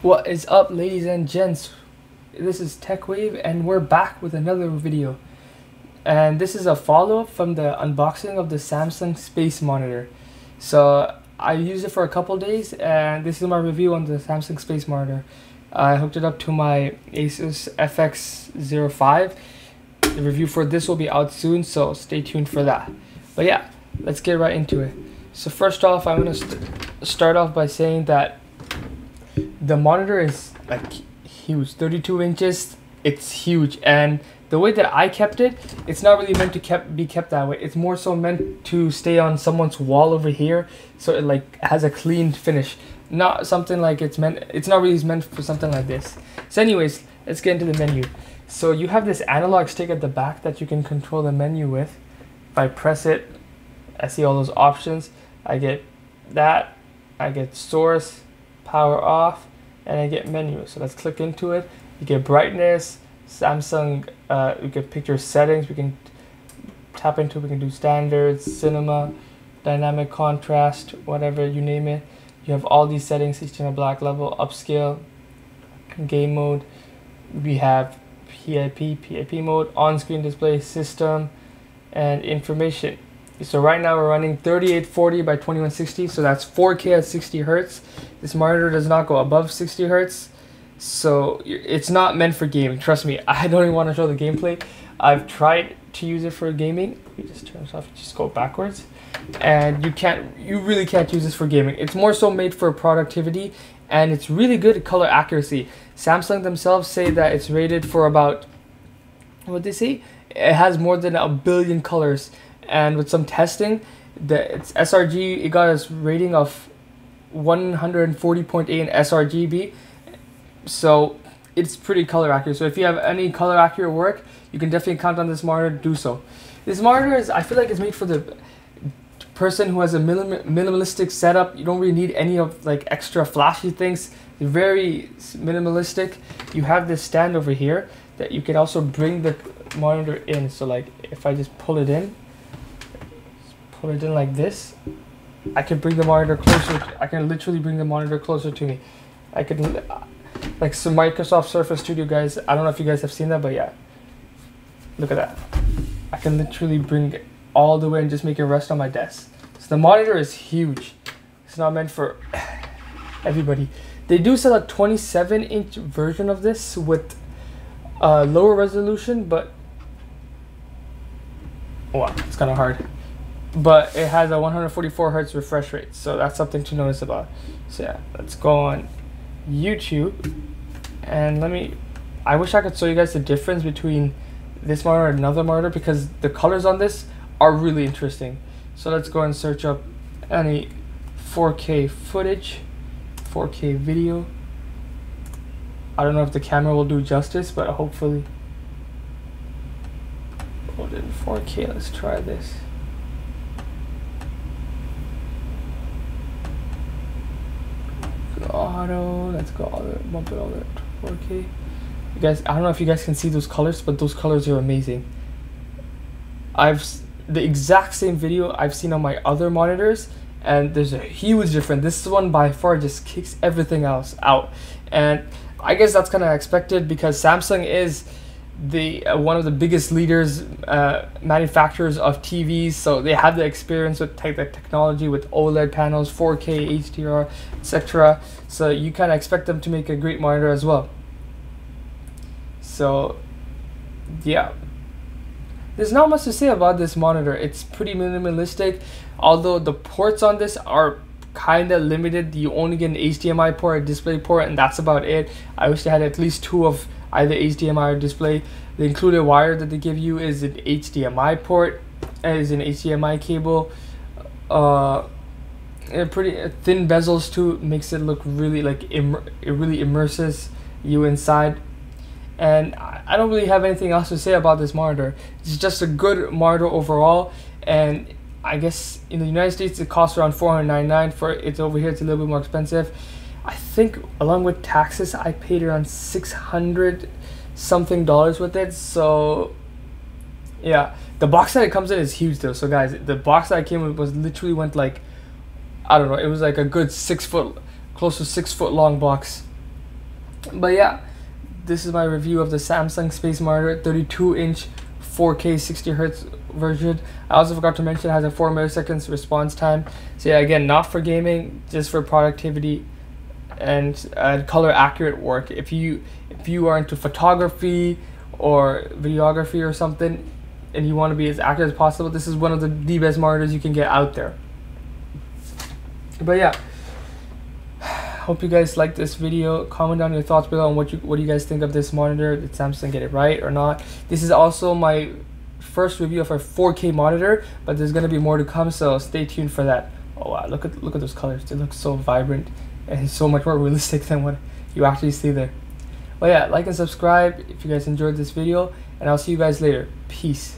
What is up, ladies and gents? This is TechWaive, and we're back with another video. And this is a follow up from the unboxing of the Samsung Space Monitor. So, I used it for a couple days, and this is my review on the Samsung Space Monitor. I hooked it up to my Asus FX05. The review for this will be out soon, so stay tuned for that. But yeah, let's get right into it. So, first off, I'm going to st start off by saying that the monitor is like huge 32 inches it's huge. And the way that i kept it it's not really meant to kept be kept that way. It's more so meant to stay on someone's wall over here so it like has a clean finish. Not something like it's meant it's not really meant for something like this. So anyways let's get into the menu. So you have this analog stick at the back that you can control the menu with. If i press it i see all those options. I get that. I get source power off, and I get menu. So let's click into it. You get brightness, Samsung, uh, we get picture settings, we can tap into, we can do standards, cinema, dynamic contrast, whatever you name it. You have all these settings, HDMI black level, upscale, game mode. We have PIP, PIP mode, on-screen display system, and information. So right now we're running 3840 by 2160, so that's 4K at 60 hertz. This monitor does not go above 60 hertz, so it's not meant for gaming. Trust me, I don't even want to show the gameplay. I've tried to use it for gaming. You just turn this off, just go backwards, and you can't, you really can't use this for gaming. It's more so made for productivity, and it's really good color accuracy. Samsung themselves say that it's rated for about, what they say? It has more than a billion colors and with some testing, the it's sRG it got a rating of 140.8 in sRGB, so it's pretty color accurate. So if you have any color accurate work, you can definitely count on this monitor to do so. This monitor is I feel like it's made for the person who has a minim minimalistic setup. You don't really need any of like extra flashy things. Very minimalistic. You have this stand over here that you can also bring the monitor in. So like if I just pull it in, pull it in like this, I can bring the monitor closer. I can literally bring the monitor closer to me. I can, like some Microsoft Surface Studio guys. I don't know if you guys have seen that, but yeah, look at that. I can literally bring it all the way and just make it rest on my desk. So the monitor is huge. It's not meant for everybody. They do sell a 27 inch version of this with a lower resolution, but oh, wow, it's kind of hard but it has a 144 hertz refresh rate so that's something to notice about. So yeah let's go on youtube. And let me i wish i could show you guys the difference between this monitor and another monitor because the colors on this are really interesting. So let's go and search up any 4k footage 4k video. I don't know if the camera will do justice but hopefully. Hold in 4k let's try this auto. Let's go the bump it all the 4K. You guys, I don't know if you guys can see those colors, but those colors are amazing. I've the exact same video I've seen on my other monitors, and there's a huge difference. This one by far just kicks everything else out, and I guess that's kind of expected because Samsung is the uh, one of the biggest leaders uh, manufacturers of TVs so they have the experience with te- the technology with OLED panels 4K HDR etc so you kind of expect them to make a great monitor as well. So yeah. There's not much to say about this monitor. It's pretty minimalistic although the ports on this are kind of limited you only get an HDMI port a display port and that's about it I wish they had at least two of either HDMI or display. The included wire that they give you is an HDMI port, is an HDMI cable. Uh, pretty uh, thin bezels too makes it look really like it really immerses you inside. And I don't really have anything else to say about this monitor. It's just a good monitor overall, and I guess in the United States it costs around 499 for it's over here it's a little bit more expensive I think along with taxes, I paid around 600 something dollars with it. So yeah, the box that it comes in is huge though. So guys, the box that I came with was literally went like, I don't know, it was like a good six foot, close to six foot long box. But yeah, this is my review of the Samsung Space Monitor 32 inch 4K 60 hertz version. I also forgot to mention it has a 4 milliseconds response time. So yeah, again, not for gaming, just for productivity and uh, color accurate work. If you if you are into photography or videography or something, and you want to be as accurate as possible, this is one of the, the best monitors you can get out there. But yeah, hope you guys like this video. Comment down your thoughts below on what you what do you guys think of this monitor. Did Samsung get it right or not? This is also my first review of our 4K monitor, but there's gonna be more to come, so stay tuned for that. Oh wow, look at look at those colors. They look so vibrant and so much more realistic than what you actually see there. But yeah, like and subscribe if you guys enjoyed this video, and I'll see you guys later. Peace.